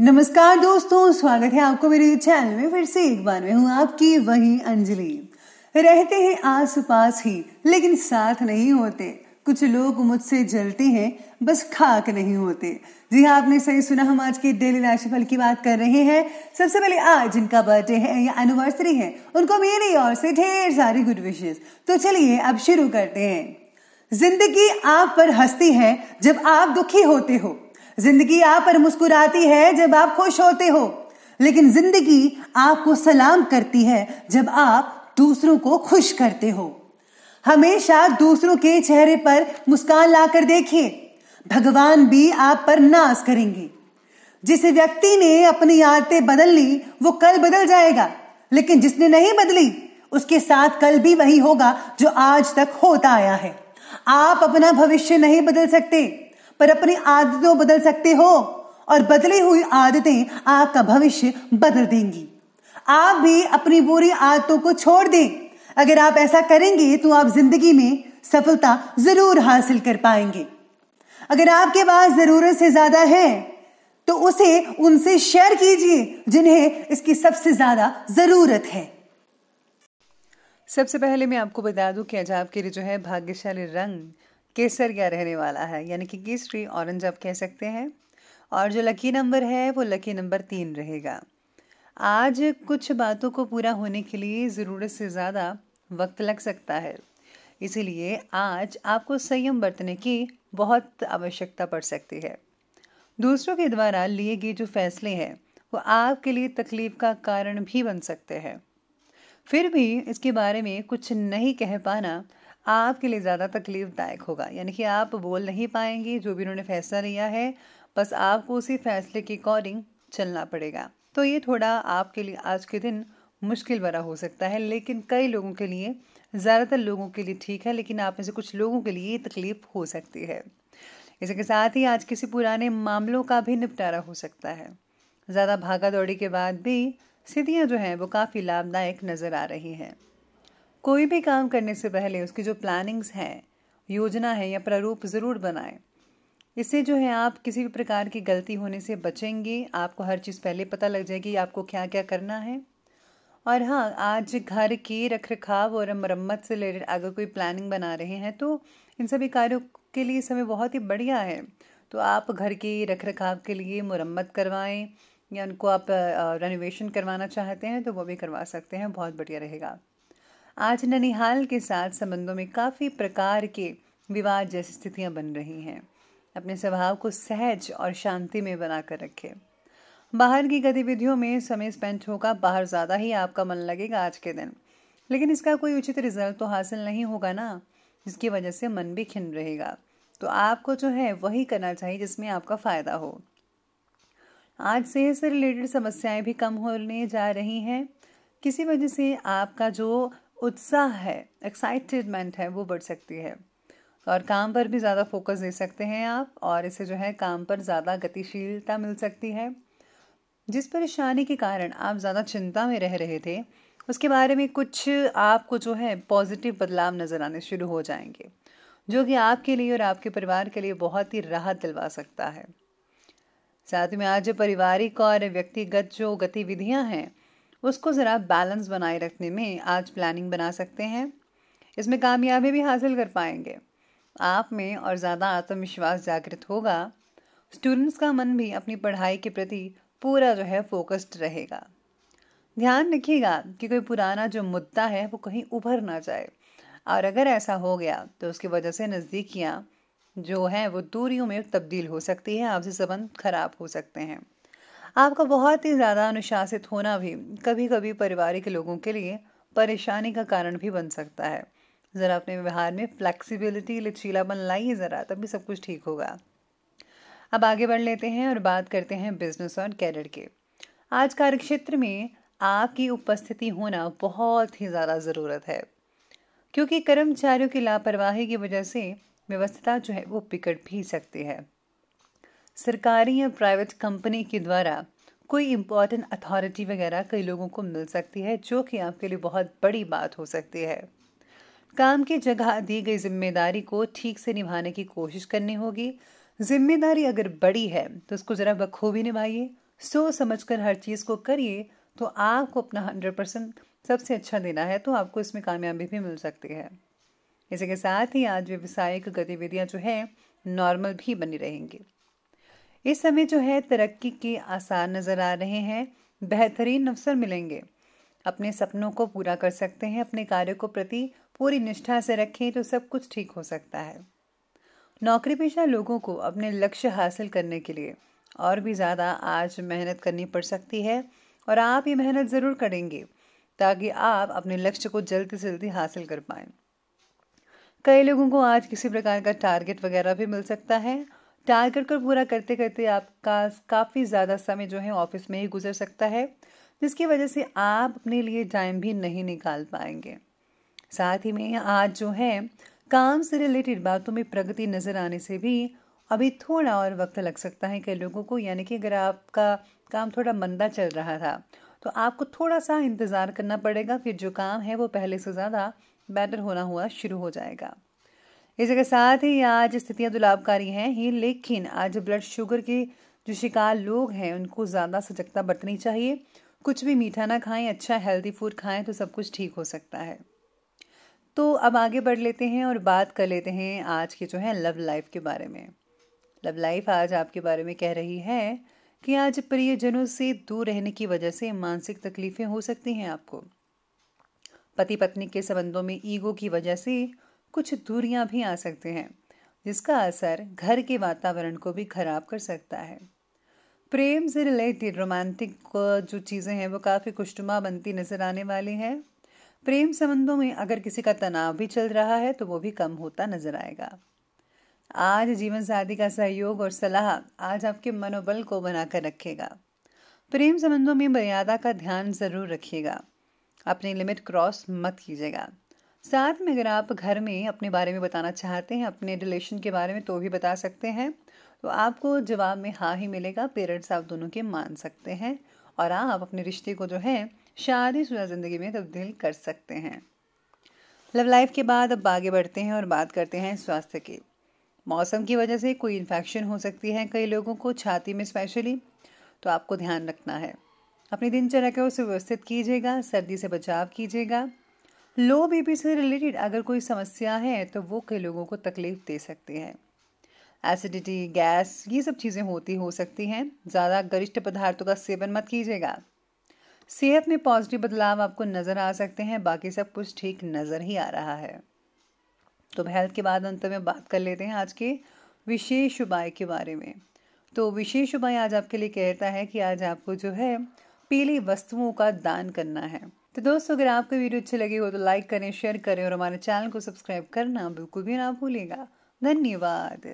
नमस्कार दोस्तों, स्वागत है आपको मेरे चैनल में। फिर से एक बार मैं हूँ आपकी, वही अंजलि। रहते हैं आस पास ही, लेकिन साथ नहीं होते। कुछ लोग मुझसे जलते हैं, बस खाक नहीं होते। जी हाँ आपने सही सुना, हम आज के डेली राशिफल की बात कर रहे हैं। सबसे पहले आज जिनका बर्थडे है, या एनिवर्सरी है, उनको मेरी ओर से ढेर सारी गुड विशेष तो चलिए, अब शुरू करते हैं। ज़िंदगी आप पर हंसती है, जब आप दुखी होते हो। ज़िंदगी आप पर मुस्कुराती है जब आप खुश होते हो। लेकिन ज़िंदगी आपको सलाम करती है जब आप दूसरों को खुश करते हो। हमेशा दूसरों के चेहरे पर मुस्कान लाकर देखिए। भगवान भी आप पर नाज करेंगे। जिस व्यक्ति ने अपनी आदतें बदल ली, वो कल बदल जाएगा। लेकिन जिसने नहीं बदली, उसके साथ कल भी वही होगा जो आज तक होता आया है। आप अपना भविष्य नहीं बदल सकते। पर अपनी आदतों बदल सकते हो और बदली हुई आदतें आपका भविष्य बदल देंगी। आप भी अपनी बुरी आदतों को छोड़ दें। अगर आप ऐसा करेंगे तो आप ज़िंदगी में सफलता ज़रूर हासिल कर पाएँगे। अगर आपके पास ज़रूरत से ज़्यादा है तो उसे उनसे शेयर कीजिए जिन्हें इसकी सबसे ज़्यादा ज़रूरत है। सबसे पहले मैं आपको बता दूँ कि आज आपके लिए जो है भाग्यशाली रंग केसरिया रहने वाला है? यानी कि केसरी ऑरेंज आप कह सकते हैं? और जो लकी नंबर है, वो लकी नंबर तीन रहेगा। आज कुछ बातों को पूरा होने के लिए ज़रूरत से ज़्यादा वक्त लग सकता है। इसीलिए आज आपको संयम बरतने की बहुत आवश्यकता पड़ सकती है। दूसरों के द्वारा लिए गए जो फैसले हैं, वो आपके लिए तकलीफ़ का कारण भी बन सकते हैं। फिर भी इसके बारे में कुछ नहीं कह पाना आपके लिए ज़्यादा तकलीफदायक होगा। यानी कि आप बोल नहीं पाएँगे, जो भी उन्होंने फैसला लिया है, बस आपको उसी फैसले के अकॉर्डिंग चलना पड़ेगा। तो ये थोड़ा आपके लिए आज के दिन मुश्किल भरा हो सकता है, लेकिन कई लोगों के लिए, ज़्यादातर लोगों के लिए ठीक है, लेकिन आप में से कुछ लोगों के लिए तकलीफ़ हो सकती है। इसके साथ ही आज किसी पुराने मामलों का भी निपटारा हो सकता है। ज़्यादा भागा दौड़ी के बाद भी स्थितियाँ जो हैं, वो काफ़ी लाभदायक नज़र आ रही हैं। कोई भी काम करने से पहले उसकी जो प्लानिंग्स हैं, योजना है या प्रारूप ज़रूर बनाएँ। इससे जो है आप किसी भी प्रकार की गलती होने से बचेंगे, आपको हर चीज़ पहले पता लग जाएगी आपको क्या क्या करना है। और हाँ आज घर के रख रखाव और मरम्मत से रिलेटेड अगर कोई प्लानिंग बना रहे हैं तो इन सभी कार्यों के लिए समय बहुत ही बढ़िया है। तो आप घर के रख रखाव के लिए मुरम्मत करवाएँ या उनको आप रेनोवेशन करवाना चाहते हैं तो वो भी करवा सकते हैं, बहुत बढ़िया रहेगा। आज ननिहाल के साथ संबंधों में काफ़ी प्रकार के विवाद जैसी स्थितियाँ बन रही हैं। अपने स्वभाव को सहज और शांति में बनाकर रखें। बाहर की गतिविधियों में समय स्पेंड होगा, बाहर ज़्यादा ही आपका मन लगेगा आज के दिन। लेकिन इसका कोई उचित रिज़ल्ट तो हासिल नहीं होगा ना, जिसकी वजह से मन भी खिन रहेगा। तो आपको जो है वही करना चाहिए जिसमें आपका फ़ायदा हो। आज सेहत से रिलेटेड समस्याएँ भी कम होने जा रही हैं। किसी वजह से आपका जो उत्साह है एक्साइटेडमेंट है, वो बढ़ सकती है। और काम पर भी ज़्यादा फोकस दे सकते हैं आप और इसे जो है काम पर ज़्यादा गतिशीलता मिल सकती है। जिस परेशानी के कारण आप ज़्यादा चिंता में रह रहे थे, उसके बारे में कुछ आपको जो है पॉजिटिव बदलाव नज़र आने शुरू हो जाएँगे, जो कि आपके लिए और आपके परिवार के लिए बहुत ही राहत दिलवा सकता है। साथ में आज पारिवारिक और व्यक्तिगत जो गतिविधियाँ हैं उसको ज़रा बैलेंस बनाए रखने में आज प्लानिंग बना सकते हैं। इसमें कामयाबी भी हासिल कर पाएँगे। आप में और ज़्यादा आत्मविश्वास जागृत होगा। स्टूडेंट्स का मन भी अपनी पढ़ाई के प्रति पूरा जो है फोकस्ड रहेगा। ध्यान रखिएगा कि कोई पुराना जो मुद्दा है वो कहीं उभर ना जाए। और अगर ऐसा हो गया तो उसकी वजह से नज़दीकियाँ जो हैं वो दूरियों में तब्दील हो सकती है, आपसे संबंध खराब हो सकते हैं। आपका बहुत ही ज़्यादा अनुशासित होना भी कभी कभी पारिवारिक लोगों के लिए परेशानी का कारण भी बन सकता है। ज़रा अपने व्यवहार में फ्लेक्सिबिलिटी लचीलापन लाइए ज़रा, तभी सब कुछ ठीक होगा। अब आगे बढ़ लेते हैं और बात करते हैं बिज़नेस और कैरियर के। आज कार्यक्षेत्र में आपकी उपस्थिति होना बहुत ही ज़्यादा ज़रूरत है। क्योंकि कर्मचारियों की लापरवाही की वजह से व्यवस्था जो है वो बिगड़ भी सकती है। सरकारी या प्राइवेट कंपनी के द्वारा कोई इम्पोर्टेंट अथॉरिटी वगैरह कई लोगों को मिल सकती है, जो कि आपके लिए बहुत बड़ी बात हो सकती है। काम की जगह दी गई ज़िम्मेदारी को ठीक से निभाने की कोशिश करनी होगी। ज़िम्मेदारी अगर बड़ी है तो उसको ज़रा बखूबी निभाइए। सोच समझ कर हर चीज़ को करिए तो आपको अपना हंड्रेड परसेंट सबसे अच्छा देना है तो आपको इसमें कामयाबी भी मिल सकती है। इसी के साथ ही आज व्यवसायिक गतिविधियाँ जो है नॉर्मल भी बनी रहेंगी। इस समय जो है तरक्की के आसार नज़र आ रहे हैं। बेहतरीन अवसर मिलेंगे। अपने सपनों को पूरा कर सकते हैं, अपने कार्य को प्रति पूरी निष्ठा से रखें तो सब कुछ ठीक हो सकता है। नौकरी पेशा लोगों को अपने लक्ष्य हासिल करने के लिए और भी ज़्यादा आज मेहनत करनी पड़ सकती है और आप ये मेहनत ज़रूर करेंगे ताकि आप अपने लक्ष्य को जल्दी से जल्दी हासिल कर पाए। कई लोगों को आज किसी प्रकार का टारगेट वगैरह भी मिल सकता है टारगेट को पूरा करते करते आपका काफ़ी ज़्यादा समय जो है ऑफ़िस में ही गुजर सकता है, जिसकी वजह से आप अपने लिए टाइम भी नहीं निकाल पाएँगे। साथ ही में आज जो है, काम से रिलेटेड बातों में प्रगति नज़र आने से भी अभी थोड़ा और वक्त लग सकता है कई लोगों को, यानी कि अगर आपका काम थोड़ा मंदा चल रहा था तो आपको थोड़ा सा इंतज़ार करना पड़ेगा, फिर जो काम है वो पहले से ज़्यादा बेटर होना हुआ, शुरू हो जाएगा। इसी के साथ ही आज स्थितियाँ तो लाभकारी हैं ही, लेकिन आज ब्लड शुगर के जो शिकार लोग हैं, उनको ज़्यादा सजगता बरतनी चाहिए। कुछ भी मीठा ना खाएँ अच्छा हेल्दी फ़ूड खाएँ तो सब कुछ ठीक हो सकता है। तो अब आगे बढ़ लेते हैं और बात कर लेते हैं आज के जो है लव लाइफ के बारे में। लव लाइफ आज आपके बारे में कह रही है कि आज प्रियजनों से दूर रहने की वजह से मानसिक तकलीफें हो सकती हैं आपको। पति पत्नी के संबंधों में ईगो की वजह से कुछ दूरियाँ भी आ सकते हैं, जिसका असर घर के वातावरण को भी खराब कर सकता है। प्रेम से रिलेटेड रोमांटिक जो चीज़ें हैं, वो काफ़ी खुशनुमा बनती नज़र आने वाली हैं। प्रेम संबंधों में अगर किसी का तनाव भी चल रहा है तो वो भी कम होता नज़र आएगा। आज जीवन साथी का सहयोग और सलाह आज आपके मनोबल को बनाकर रखेगा। प्रेम संबंधों में मर्यादा का ध्यान ज़रूर रखिएगा। अपनी लिमिट क्रॉस मत कीजिएगा। साथ में अगर आप घर में अपने बारे में बताना चाहते हैं, अपने रिलेशन के बारे में तो भी बता सकते हैं। तो आपको जवाब में हाँ ही मिलेगा पेरेंट्स आप दोनों के मान सकते हैं और आप अपने रिश्ते को जो है शादीशुदा ज़िंदगी में तब्दील कर सकते हैं। लव लाइफ के बाद अब आगे बढ़ते हैं और बात करते हैं स्वास्थ्य की। मौसम की वजह से कोई इन्फेक्शन हो सकती है कई लोगों को, छाती में स्पेशली तो आपको ध्यान रखना है। अपनी दिनचर्या को सुव्यवस्थित कीजिएगा, सर्दी से बचाव कीजिएगा। लो बीपी से रिलेटेड अगर कोई समस्या है तो वो कई लोगों को तकलीफ़ दे सकती है। एसिडिटी गैस ये सब चीज़ें होती, हो सकती हैं। ज़्यादा गरिष्ठ पदार्थों का सेवन मत कीजिएगा। सेहत में पॉजिटिव बदलाव आपको नज़र आ सकते हैं, बाकी सब कुछ ठीक नज़र ही आ रहा है। तो हेल्थ के बाद अंत में बात कर लेते हैं आज के विशेष उपाय के बारे में। तो विशेष उपाय आज आपके लिए कहता है कि आज आपको जो है, पीली वस्तुओं का दान करना है। तो दोस्तों, अगर आपको वीडियो अच्छी लगी हो तो लाइक करें शेयर करें और हमारे चैनल को सब्सक्राइब करना बिल्कुल भी ना भूलेगा धन्यवाद।